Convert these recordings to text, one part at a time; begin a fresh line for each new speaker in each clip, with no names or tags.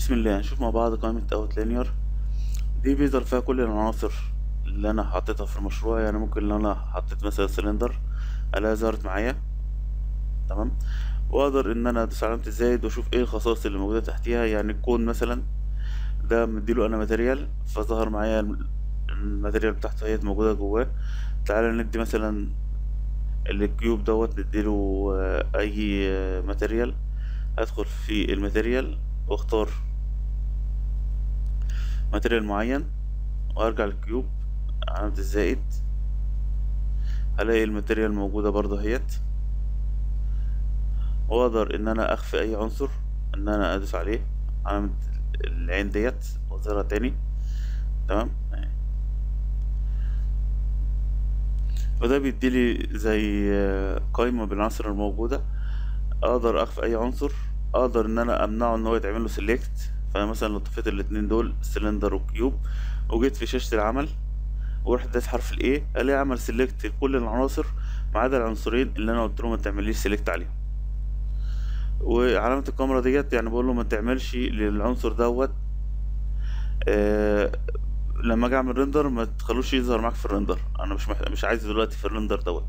بسم الله هنشوف مع بعض قائمة outliner. دي بيظهر فيها كل العناصر اللي أنا حطيتها في المشروع. يعني ممكن لو أنا حطيت مثلا سلندر ألاقيها ظهرت معايا. تمام؟ وأقدر إن أنا أدوس علامة الزائد وأشوف إيه الخصائص اللي موجودة تحتيها. يعني ال cone مثلا ده مديله أنا material فظهر معايا ال م- ال material بتاعته هي موجودة جواه. تعالى ندي مثلا ال cube دوت نديله آه، أي آه، material. هدخل في ال material واختار material معين وأرجع لل cube علامة الزائد. هلاقي ال material موجودة برضه أهيت. وأقدر إن أنا أخفي أي عنصر إن أنا ادوس عليه. علامة العين ديت وأظهرها تاني. تمام. فده بيديلي زي قائمة بالعناصر الموجودة. أقدر أخفي أي عنصر. أقدر إن أنا أمنعه إن هو يتعمل له select فانا مثلا لو طفيت الاتنين دول cylinder و cube. وجيت في شاشة العمل ورحت داس حرف ال A الاقي عمل select لكل العناصر ما عدا العنصرين اللي أنا قلت له ما تعمليش select عليهم. وعلامة الكاميرا ديت يعني بقول له ما تعملش للعنصر دوت. آه لما أجي أعمل render ما تخلوش يظهر معاك في ال render أنا مش محت... مش عايزه دلوقتي في ال render دوت.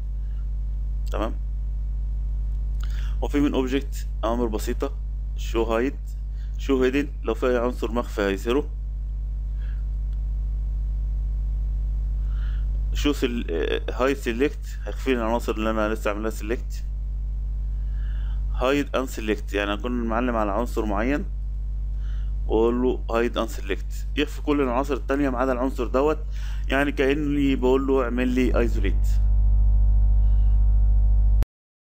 تمام؟ وفي من object أوامر بسيطة show hide show hidden لو في عنصر مخفي هيظهره show sel... hide select هيخفي العناصر اللي أنا لسه عاملها select. hide unselect يعني أكون معلم على عنصر معين وأقول له hide unselect. يخفي كل العناصر التانية ما عدا العنصر دوت يعني كأني بقول له اعمل لي ايزوليت